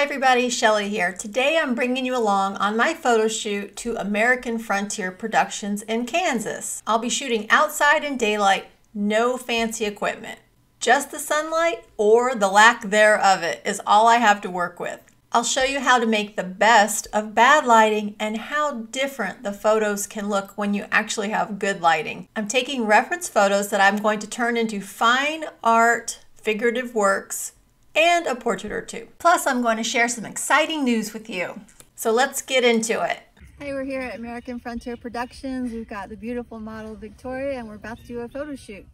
Hi everybody, Shelly here. Today I'm bringing you along on my photo shoot to American Frontier Productions in Kansas. I'll be shooting outside in daylight, no fancy equipment. Just the sunlight or the lack thereof it is all I have to work with. I'll show you how to make the best of bad lighting and how different the photos can look when you actually have good lighting. I'm taking reference photos that I'm going to turn into fine art figurative works and a portrait or two. Plus, I'm going to share some exciting news with you. So let's get into it. Hey, we're here at American Frontier Productions. We've got the beautiful model Victoria and we're about to do a photo shoot.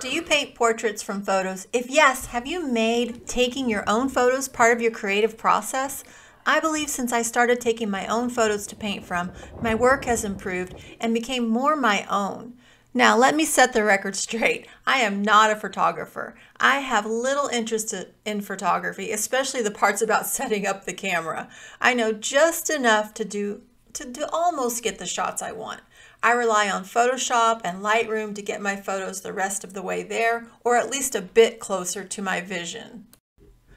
Do you paint portraits from photos? If yes, have you made taking your own photos part of your creative process? I believe since I started taking my own photos to paint from, my work has improved and became more my own. Now, let me set the record straight. I am not a photographer. I have little interest in photography, especially the parts about setting up the camera. I know just enough to do to, to almost get the shots I want. I rely on Photoshop and Lightroom to get my photos the rest of the way there, or at least a bit closer to my vision.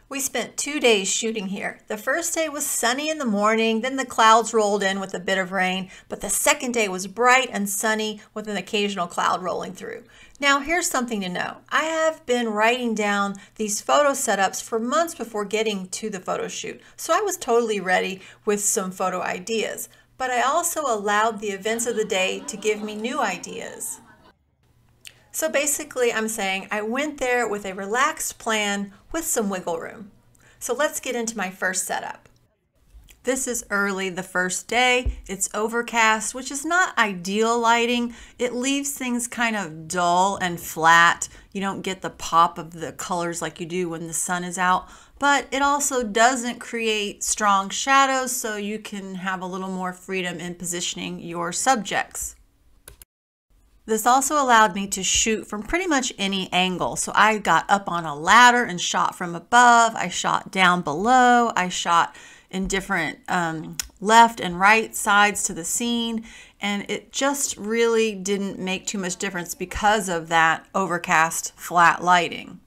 We spent two days shooting here. The first day was sunny in the morning, then the clouds rolled in with a bit of rain, but the second day was bright and sunny with an occasional cloud rolling through. Now here's something to know. I have been writing down these photo setups for months before getting to the photo shoot, so I was totally ready with some photo ideas. But I also allowed the events of the day to give me new ideas. So basically, I'm saying I went there with a relaxed plan with some wiggle room. So let's get into my first setup. This is early the first day. It's overcast, which is not ideal lighting. It leaves things kind of dull and flat. You don't get the pop of the colors like you do when the sun is out, but it also doesn't create strong shadows so you can have a little more freedom in positioning your subjects. This also allowed me to shoot from pretty much any angle. So I got up on a ladder and shot from above. I shot down below. I shot in different um, left and right sides to the scene. And it just really didn't make too much difference because of that overcast flat lighting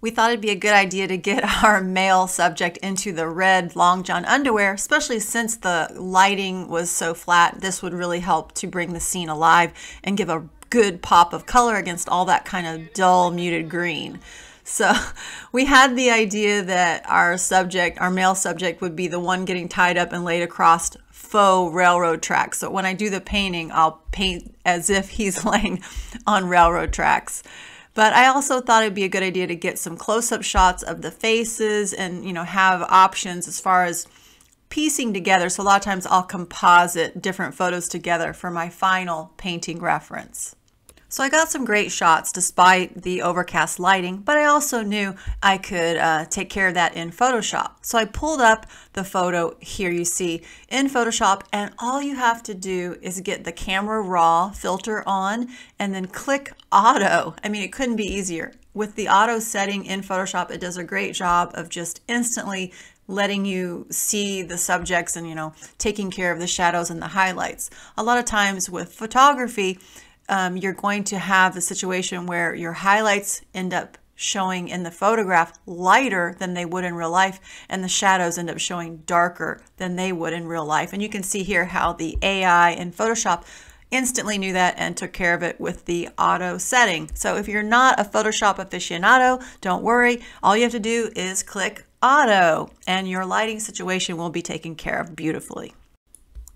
we thought it'd be a good idea to get our male subject into the red long john underwear, especially since the lighting was so flat. This would really help to bring the scene alive and give a good pop of color against all that kind of dull muted green. So we had the idea that our subject, our male subject, would be the one getting tied up and laid across faux railroad tracks. So when I do the painting, I'll paint as if he's laying on railroad tracks. But I also thought it'd be a good idea to get some close-up shots of the faces and, you know, have options as far as piecing together. So a lot of times I'll composite different photos together for my final painting reference. So I got some great shots despite the overcast lighting, but I also knew I could uh, take care of that in Photoshop. So I pulled up the photo here you see in Photoshop and all you have to do is get the camera raw filter on and then click auto. I mean, it couldn't be easier. With the auto setting in Photoshop, it does a great job of just instantly letting you see the subjects and, you know, taking care of the shadows and the highlights. A lot of times with photography, um, you're going to have the situation where your highlights end up showing in the photograph lighter than they would in real life and the shadows end up showing darker than they would in real life. And you can see here how the AI in Photoshop instantly knew that and took care of it with the auto setting. So if you're not a Photoshop aficionado don't worry. All you have to do is click auto and your lighting situation will be taken care of beautifully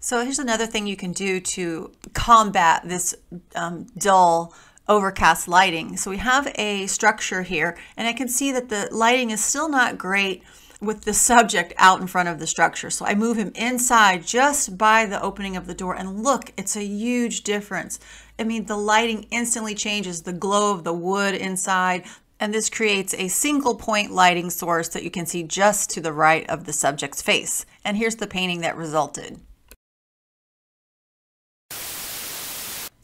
so here's another thing you can do to combat this um, dull overcast lighting. So we have a structure here and I can see that the lighting is still not great with the subject out in front of the structure. So I move him inside just by the opening of the door and look, it's a huge difference. I mean, the lighting instantly changes the glow of the wood inside, and this creates a single point lighting source that you can see just to the right of the subject's face. And here's the painting that resulted.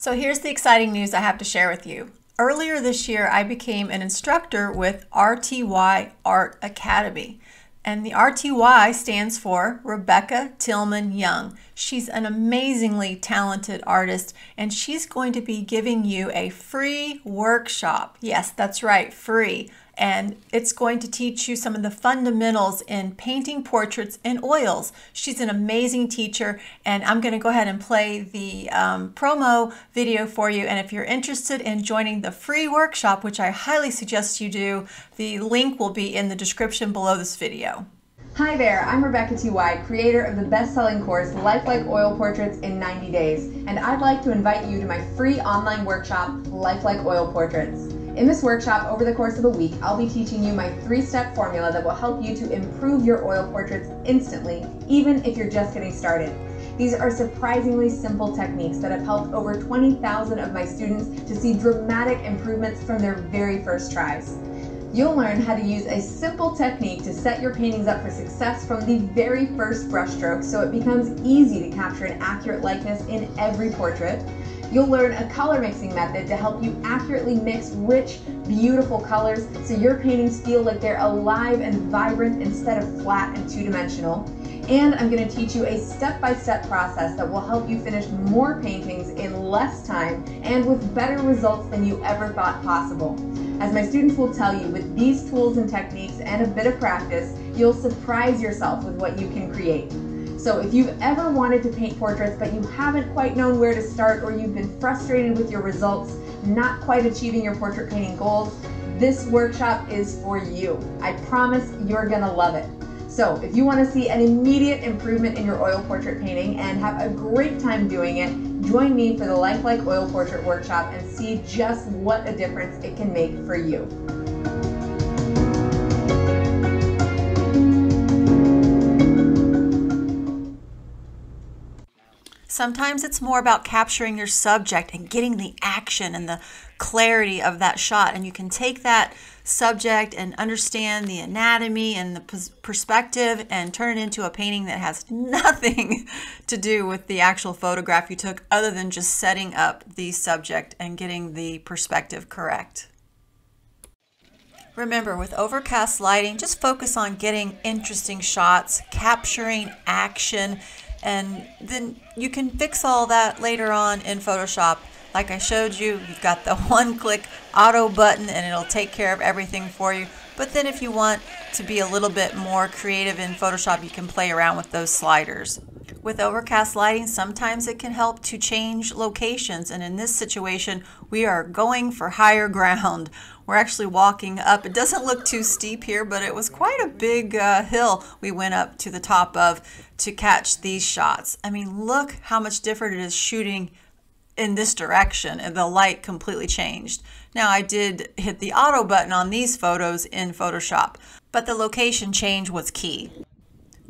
So here's the exciting news I have to share with you. Earlier this year, I became an instructor with RTY Art Academy. And the RTY stands for Rebecca Tillman Young. She's an amazingly talented artist, and she's going to be giving you a free workshop. Yes, that's right, free and it's going to teach you some of the fundamentals in painting portraits in oils. She's an amazing teacher, and I'm going to go ahead and play the um, promo video for you. And if you're interested in joining the free workshop, which I highly suggest you do, the link will be in the description below this video. Hi there, I'm Rebecca T. White, creator of the best-selling course Lifelike Oil Portraits in 90 Days, and I'd like to invite you to my free online workshop, Lifelike Oil Portraits. In this workshop, over the course of a week, I'll be teaching you my three-step formula that will help you to improve your oil portraits instantly, even if you're just getting started. These are surprisingly simple techniques that have helped over 20,000 of my students to see dramatic improvements from their very first tries. You'll learn how to use a simple technique to set your paintings up for success from the very first brushstroke so it becomes easy to capture an accurate likeness in every portrait. You'll learn a color mixing method to help you accurately mix rich, beautiful colors so your paintings feel like they're alive and vibrant instead of flat and two-dimensional. And I'm going to teach you a step-by-step -step process that will help you finish more paintings in less time and with better results than you ever thought possible. As my students will tell you, with these tools and techniques and a bit of practice, you'll surprise yourself with what you can create. So if you've ever wanted to paint portraits but you haven't quite known where to start or you've been frustrated with your results, not quite achieving your portrait painting goals, this workshop is for you. I promise you're gonna love it. So if you wanna see an immediate improvement in your oil portrait painting and have a great time doing it, Join me for the Lifelike Oil Portrait Workshop and see just what a difference it can make for you. Sometimes it's more about capturing your subject and getting the action and the clarity of that shot. And you can take that subject and understand the anatomy and the perspective and turn it into a painting that has nothing to do with the actual photograph you took other than just setting up the subject and getting the perspective correct. Remember, with overcast lighting, just focus on getting interesting shots, capturing action, and then you can fix all that later on in Photoshop like I showed you, you've got the one click auto button and it'll take care of everything for you. But then if you want to be a little bit more creative in Photoshop, you can play around with those sliders. With overcast lighting, sometimes it can help to change locations. And in this situation, we are going for higher ground. We're actually walking up. It doesn't look too steep here, but it was quite a big uh, hill we went up to the top of to catch these shots. I mean, look how much different it is shooting in this direction and the light completely changed. Now I did hit the auto button on these photos in Photoshop, but the location change was key.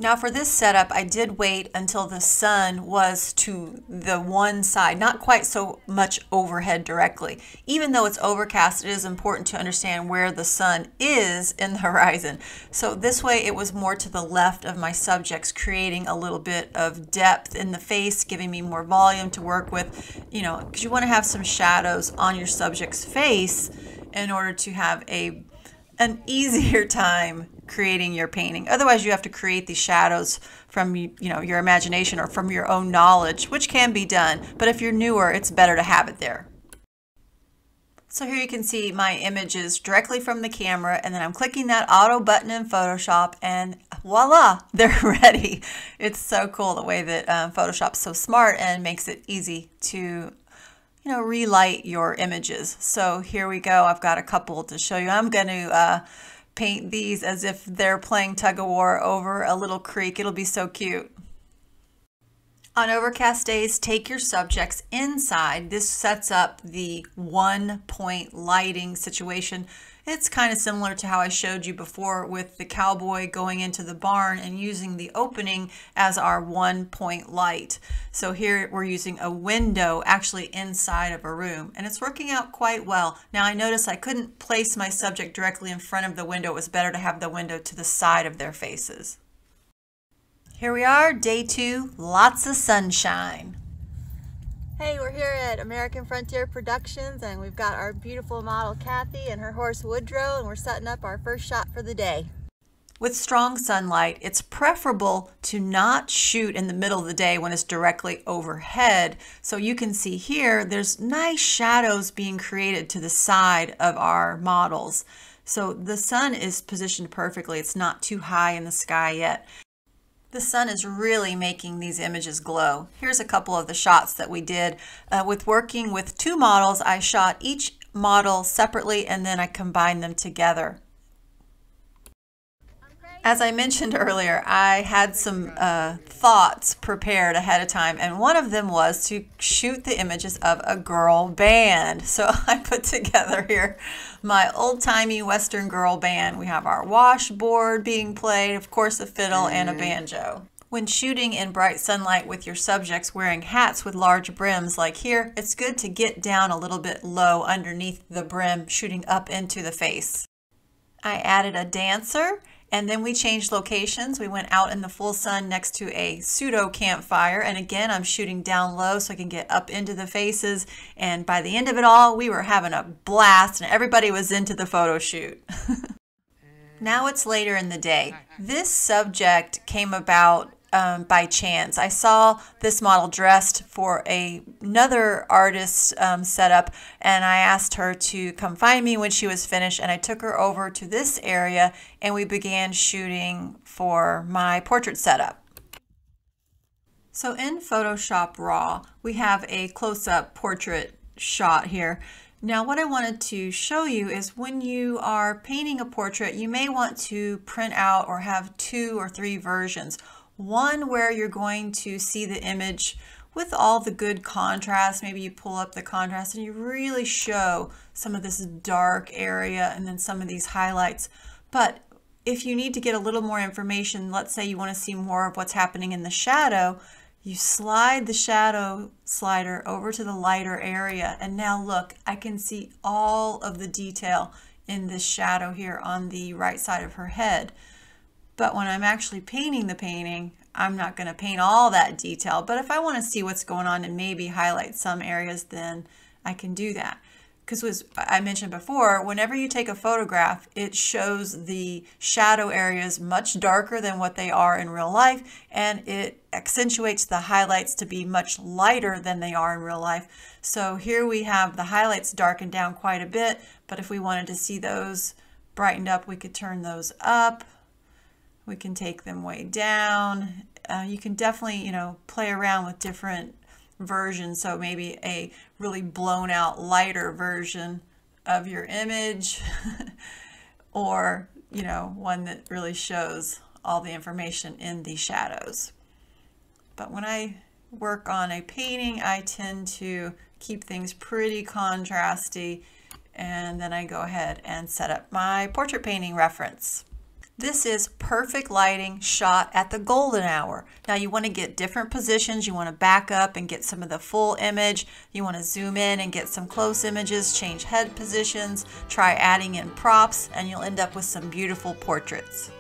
Now for this setup, I did wait until the sun was to the one side, not quite so much overhead directly. Even though it's overcast, it is important to understand where the sun is in the horizon. So this way it was more to the left of my subjects, creating a little bit of depth in the face, giving me more volume to work with, you know, because you want to have some shadows on your subject's face in order to have a an easier time creating your painting. Otherwise, you have to create these shadows from you know your imagination or from your own knowledge, which can be done. But if you're newer, it's better to have it there. So here you can see my images directly from the camera and then I'm clicking that auto button in Photoshop and voila, they're ready. It's so cool the way that um, Photoshop's so smart and makes it easy to you know, relight your images. So here we go. I've got a couple to show you. I'm going to uh, paint these as if they're playing tug of war over a little creek. It'll be so cute. On overcast days, take your subjects inside. This sets up the one point lighting situation it's kind of similar to how I showed you before with the cowboy going into the barn and using the opening as our one point light. So here we're using a window actually inside of a room and it's working out quite well. Now I notice I couldn't place my subject directly in front of the window. It was better to have the window to the side of their faces. Here we are, day two, lots of sunshine. Hey, we're here at American Frontier Productions and we've got our beautiful model Kathy and her horse Woodrow and we're setting up our first shot for the day. With strong sunlight, it's preferable to not shoot in the middle of the day when it's directly overhead. So you can see here, there's nice shadows being created to the side of our models. So the sun is positioned perfectly. It's not too high in the sky yet. The sun is really making these images glow. Here's a couple of the shots that we did. Uh, with working with two models, I shot each model separately and then I combined them together. As I mentioned earlier, I had some uh, thoughts prepared ahead of time, and one of them was to shoot the images of a girl band. So I put together here my old timey Western girl band. We have our washboard being played, of course, a fiddle and a mm-hmm. banjo. When shooting in bright sunlight with your subjects wearing hats with large brims like here, it's good to get down a little bit low underneath the brim, shooting up into the face. I added a dancer and then we changed locations. We went out in the full sun next to a pseudo campfire. And again, I'm shooting down low so I can get up into the faces. And by the end of it all, we were having a blast and everybody was into the photo shoot. now it's later in the day. This subject came about um, by chance. I saw this model dressed for a, another artist um, setup, and I asked her to come find me when she was finished. And I took her over to this area, and we began shooting for my portrait setup. So in Photoshop Raw, we have a close-up portrait shot here. Now what I wanted to show you is when you are painting a portrait, you may want to print out or have two or three versions. One where you're going to see the image with all the good contrast. Maybe you pull up the contrast and you really show some of this dark area and then some of these highlights. But if you need to get a little more information, let's say you want to see more of what's happening in the shadow, you slide the shadow slider over to the lighter area. And now look, I can see all of the detail in this shadow here on the right side of her head. But when I'm actually painting the painting, I'm not going to paint all that detail. But if I want to see what's going on and maybe highlight some areas, then I can do that. Because as I mentioned before, whenever you take a photograph, it shows the shadow areas much darker than what they are in real life, and it accentuates the highlights to be much lighter than they are in real life. So here we have the highlights darkened down quite a bit, but if we wanted to see those brightened up, we could turn those up. We can take them way down. Uh, you can definitely, you know, play around with different versions. So maybe a really blown out lighter version of your image or, you know, one that really shows all the information in the shadows. But when I work on a painting, I tend to keep things pretty contrasty and then I go ahead and set up my portrait painting reference. This is perfect lighting shot at the golden hour. Now you want to get different positions. You want to back up and get some of the full image. You want to zoom in and get some close images, change head positions, try adding in props, and you'll end up with some beautiful portraits.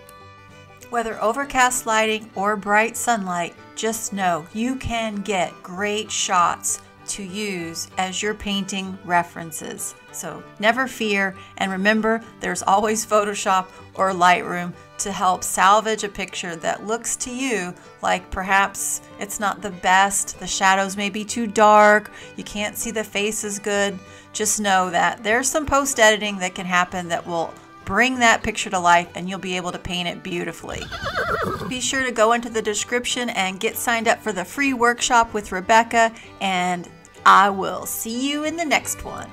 Whether overcast lighting or bright sunlight, just know you can get great shots to use as your painting references. So never fear, and remember there's always Photoshop or Lightroom to help salvage a picture that looks to you like perhaps it's not the best, the shadows may be too dark, you can't see the faces good. Just know that there's some post editing that can happen that will bring that picture to life and you'll be able to paint it beautifully. Be sure to go into the description and get signed up for the free workshop with Rebecca and I will see you in the next one.